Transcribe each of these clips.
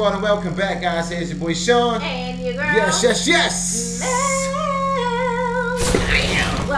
Squad, and welcome back, guys. Here's your boy Shawn. And your girl. Yes, yes, yes.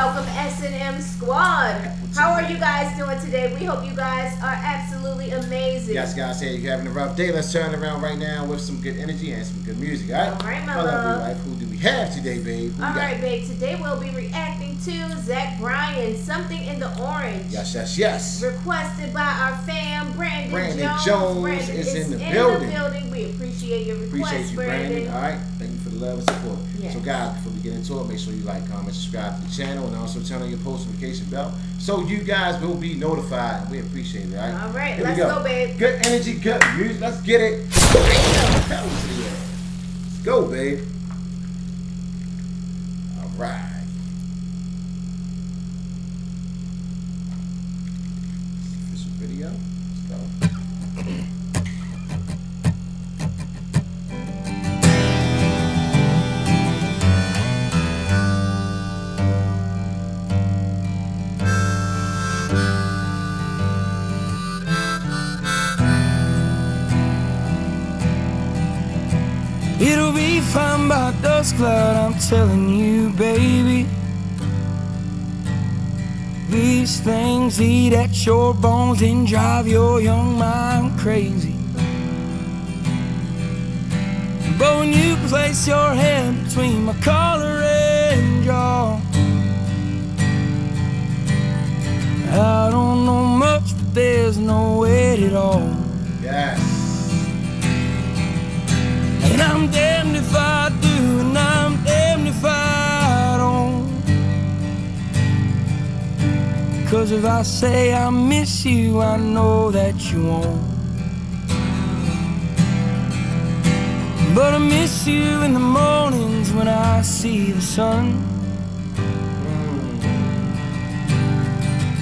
Welcome S&M Squad. How are you guys doing today? We hope you guys are absolutely amazing. Yes, guys, hey, you're having a rough day. Let's turn it around right now with some good energy and some good music, all right? All right, my love. wife. Who do we have today, babe? Who All right, babe. Today we'll be reacting to Zach Bryan, Something in the Orange. Yes, yes, yes. Requested by our fan, Brandon, Brandon Jones. Jones Brandon is in the in building. the building. We appreciate your request, Appreciate you, Brandon. All right, thank you love and support. Yeah. So, guys, before we get into it, make sure you like, comment, subscribe to the channel, and also turn on your post notification bell so you guys will be notified. We appreciate it. All right. All right, Here let's go, babe. Good energy, good music. Let's get it. Hell to the ass. Let's go, babe. All right. It'll be fine by dusk cloud, I'm telling you, baby. These things eat at your bones and drive your young mind crazy. But when you place your hand between my collar and jaw, I don't know much, but there's no weight at all. Yes. I'm damned if I do, and I'm damned if I don't. Cause if I say I miss you, I know that you won't. But I miss you in the mornings when I see the sun.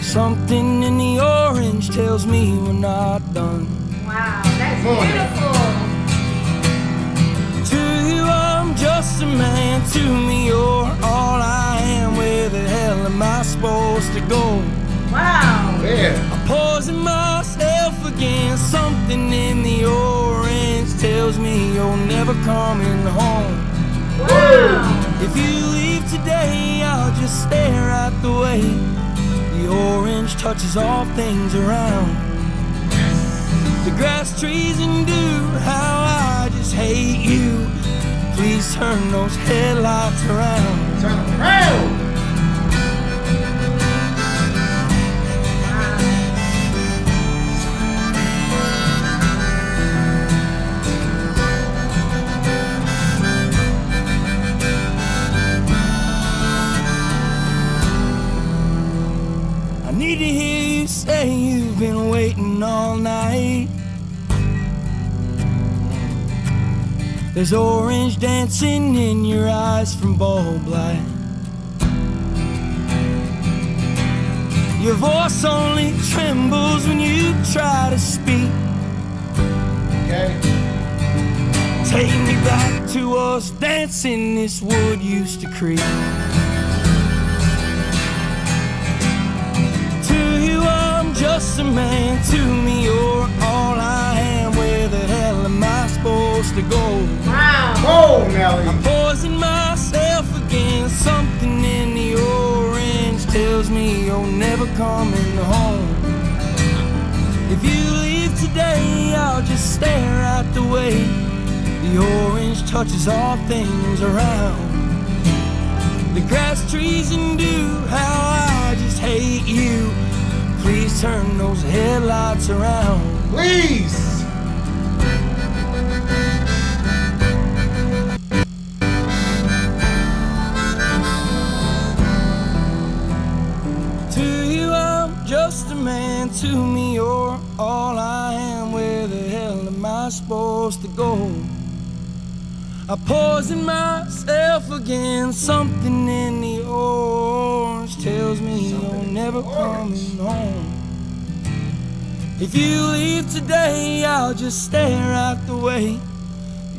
Something in the orange tells me we're not done. Wow, that's beautiful. To you, I'm just a man. To me, you're all I am. Where the hell am I supposed to go? Wow. Yeah. I'm pausing myself again. Something in the orange tells me you're never coming home. Wow. If you leave today, I'll just stare at the way the orange touches all things around. The grass, trees, and dew, how I just hate you. Please turn those headlights around. Turn around. There's orange dancing in your eyes from bulb light. Your voice only trembles when you try to speak. Okay. Take me back to us dancing this wood used to creep. To you, I'm just a man. To me, you're all to go? Wow. Oh, Melly. Poison myself again. Something in the orange tells me you're never coming home. If you leave today, I'll just stare at the way the orange touches all things around. The grass, trees, and dew, how I just hate you. Please turn those headlights around. Please. Man. To me, you're all I am. Where the hell am I supposed to go? I poison myself again. Something in the orange tells me you're never coming home. If you leave today, I'll just stare at the way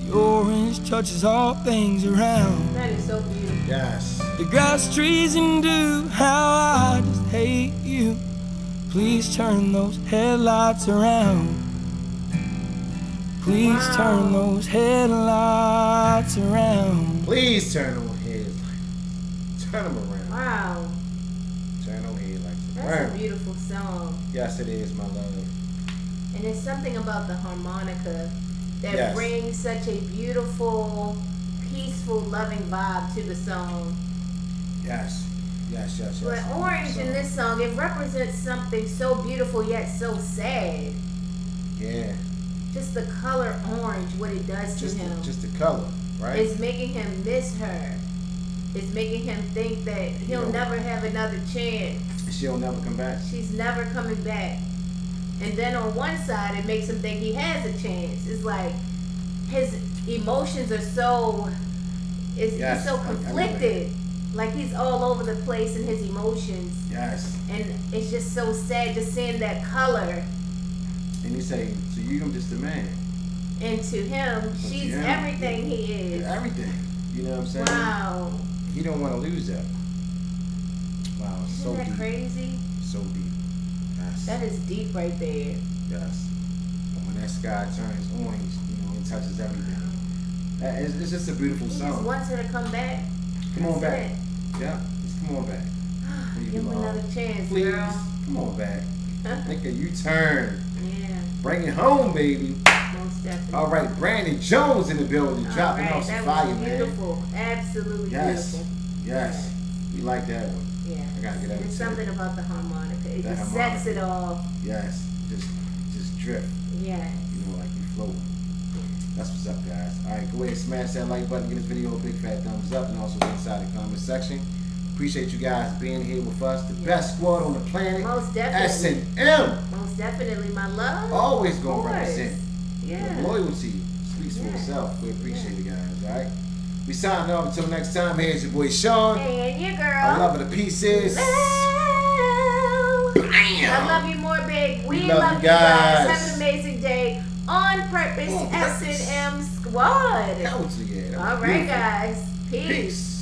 the orange touches all things around. That is so beautiful. Yes. The grass, trees, and dew, how I just hate you. Please turn those headlights around. Please Wow. turn those headlights around. Please turn on headlights. Turn them around. Wow. Turn on headlights That's around. a beautiful song. Yes, it is, my love. And there's something about the harmonica that Yes. brings such a beautiful, peaceful, loving vibe to the song. Yes. Yes, yes, yes. But I orange the in this song, it represents something so beautiful yet so sad. Yeah. Just the color orange, what it does to Just him. the, just the color, right? It's making him miss her. It's making him think that he'll know- never have another chance. She'll never come back. She's never coming back. And then on one side, it makes him think he has a chance. It's like his emotions are so, is Yes, he's so I- I conflicted. Like he's all over the place in his emotions. Yes. And it's just so sad just seeing that color. And he say, so you I'm just a man. And to him, to she's him, everything he is. Everything. You know what I'm saying? Wow. He don't want to lose that. Wow, Isn't so that deep. crazy? So deep. Yes. That is deep right there. Yes. And when that sky turns orange, you know, it touches everything. That is, it's just a beautiful He just song. wants her to come back. Come on back. it. Yeah, just come on back. Give him another chance, Please, girl. come on back. Make a U-turn. yeah, Bring it home, baby. most definitely. All right, Brandon Jones in the building, All dropping right, off some fire, man. beautiful. Absolutely Yes, beautiful. yes, yes. we like that one. Yeah. I gotta get that There's something about the harmonica. It That just sets it off. Yes, just, just drip. Yeah. You know, like you floating. That's what's up, guys. All right, go ahead and smash that like button, give this video a big fat thumbs up, and also inside the comment section. Appreciate you guys being here with us. The best squad on the planet. Most definitely. S definitely. and M. Most definitely, my love. Always gonna represent. Yeah. Loyalty speaks for Yeah. itself. We appreciate you guys. All right. We signing off until next time. Here's your boy Shawn. And your girl. I love her to pieces. Love. I love you more, babe. We, We love love, you you guys. guys. Have an amazing day. On purpose, purpose. S&M Squad. Hell to you. That All right, guys. Peace. Peace.